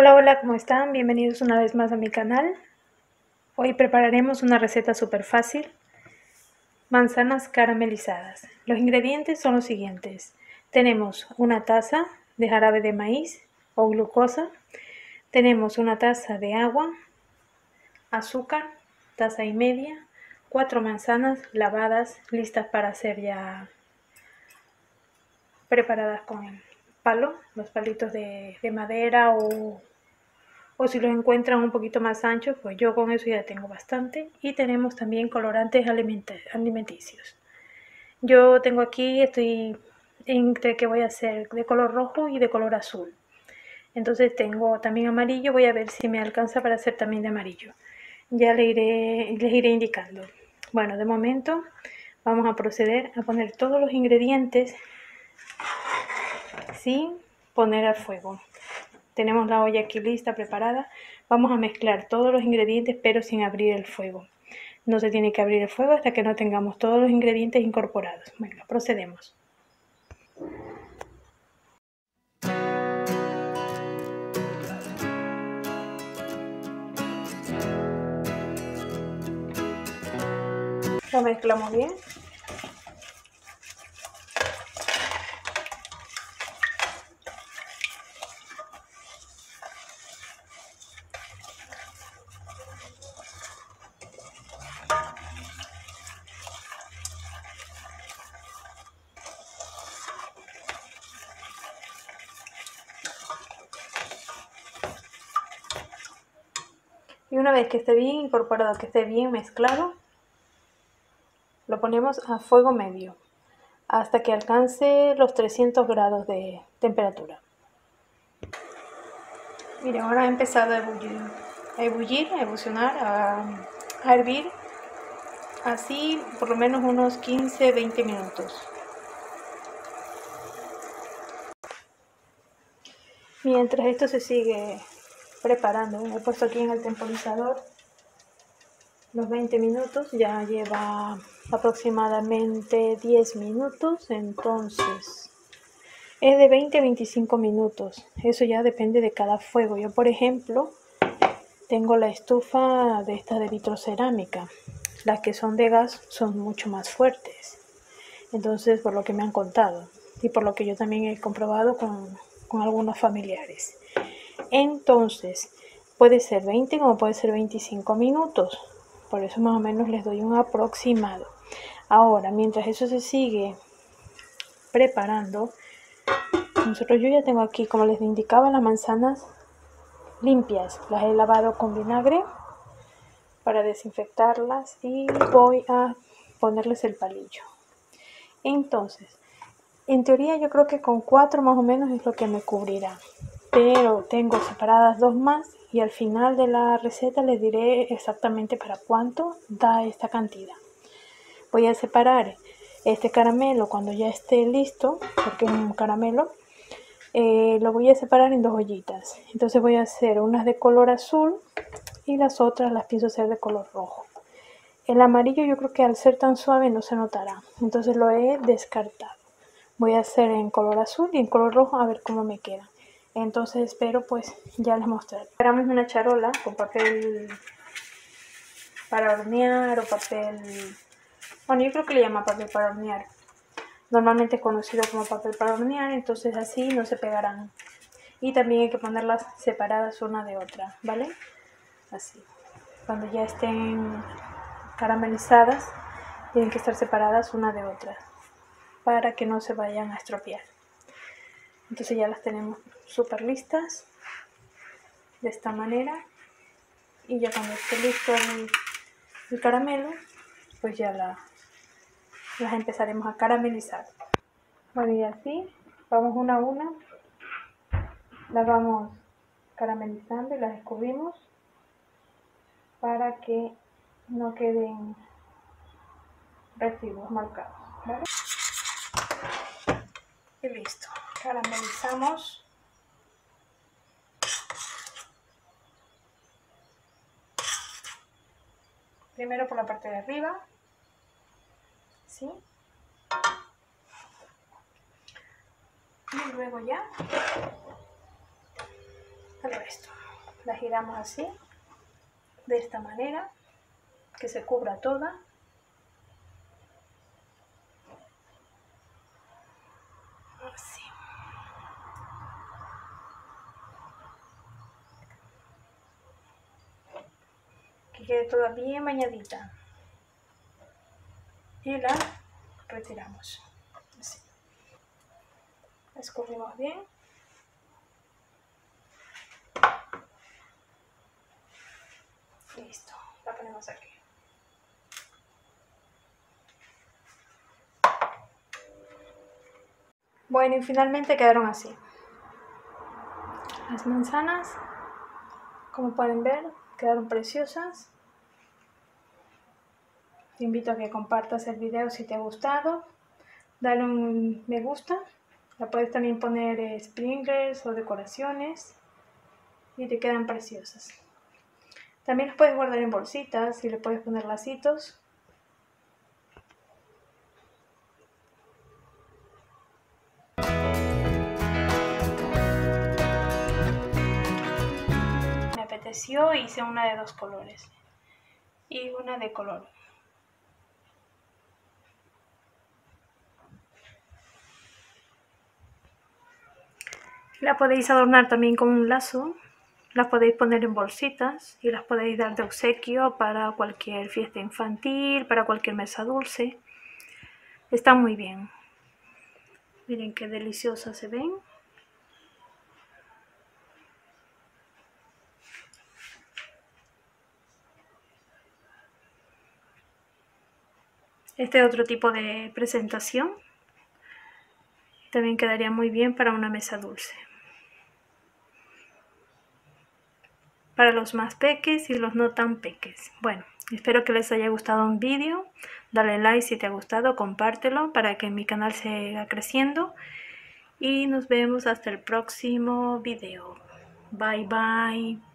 Hola, hola, ¿cómo están? Bienvenidos una vez más a mi canal. Hoy prepararemos una receta súper fácil. Manzanas caramelizadas. Los ingredientes son los siguientes. Tenemos una taza de jarabe de maíz o glucosa. Tenemos una taza de agua, azúcar, taza y media, cuatro manzanas lavadas, listas para ser ya preparadas con el palo, los palitos de, madera o, o si los encuentran un poquito más anchos, pues yo con eso ya tengo bastante. Y tenemos también colorantes alimenticios. Yo tengo aquí, estoy entre que voy a hacer de color rojo y de color azul. Entonces tengo también amarillo, voy a ver si me alcanza para hacer también de amarillo. Ya le iré, les iré indicando. Bueno, de momento vamos a proceder a poner todos los ingredientes sin poner al fuego. Tenemos la olla aquí lista, preparada. Vamos a mezclar todos los ingredientes pero sin abrir el fuego. No se tiene que abrir el fuego hasta que no tengamos todos los ingredientes incorporados. Bueno, procedemos. Lo mezclamos bien. Y una vez que esté bien incorporado, que esté bien mezclado, lo ponemos a fuego medio hasta que alcance los 300 grados de temperatura. Miren, ahora ha empezado a ebullir, a ebullir, a evolucionar, a, a hervir, así por lo menos unos 15-20 minutos. Mientras esto se sigue preparando. He puesto aquí en el temporizador los 20 minutos, ya lleva aproximadamente 10 minutos, entonces es de 20 a 25 minutos. Eso ya depende de cada fuego. Yo, por ejemplo, tengo la estufa de esta de vitrocerámica. Las que son de gas son mucho más fuertes. Entonces, por lo que me han contado y por lo que yo también he comprobado con, con algunos familiares. Entonces, puede ser 20 como puede ser 25 minutos. Por eso más o menos les doy un aproximado. Ahora, mientras eso se sigue preparando, nosotros yo ya tengo aquí, como les indicaba, las manzanas limpias. Las he lavado con vinagre para desinfectarlas y voy a ponerles el palillo. Entonces, en teoría yo creo que con cuatro más o menos es lo que me cubrirá pero tengo separadas dos más y al final de la receta les diré exactamente para cuánto da esta cantidad. Voy a separar este caramelo cuando ya esté listo, porque es un caramelo, eh, lo voy a separar en dos ollitas. Entonces voy a hacer unas de color azul y las otras las pienso hacer de color rojo. El amarillo yo creo que al ser tan suave no se notará, entonces lo he descartado. Voy a hacer en color azul y en color rojo a ver cómo me queda. Entonces espero pues ya les mostraré. Preparamos una charola con papel para hornear o papel... Bueno, yo creo que le llama papel para hornear. Normalmente es conocido como papel para hornear, entonces así no se pegarán. Y también hay que ponerlas separadas una de otra, ¿vale? Así. Cuando ya estén caramelizadas, tienen que estar separadas una de otra para que no se vayan a estropear. Entonces ya las tenemos súper listas de esta manera. Y ya cuando esté listo el, caramelo pues ya la, las empezaremos a caramelizar. Bueno y así vamos una a una. Las vamos caramelizando y las descubrimos para que no queden residuos marcados y listo caramelizamos primero por la parte de arriba ¿sí? y luego ya el resto. La giramos así, de esta manera, que se cubra toda. Así. Que quede toda bien bañadita. Y la retiramos. Así. Escurrimos bien. Listo, la ponemos aquí. Bueno, y finalmente quedaron así. Las manzanas, como pueden ver, quedaron preciosas. Te invito a que compartas el video si te ha gustado. Dale un me gusta. La puedes también poner eh, sprinklers o decoraciones. Y te quedan preciosas. También los puedes guardar en bolsitas y le puedes poner lacitos. Me apeteció hice una de dos colores y una de color. La podéis adornar también con un lazo las podéis poner en bolsitas y las podéis dar de obsequio para cualquier fiesta infantil, para cualquier mesa dulce. Está muy bien. Miren qué deliciosas se ven. Este otro tipo de presentación también quedaría muy bien para una mesa dulce. Para los más peques y los no tan peques. Bueno, espero que les haya gustado un vídeo. Dale like si te ha gustado, compártelo para que mi canal siga creciendo. Y nos vemos hasta el próximo vídeo. Bye bye.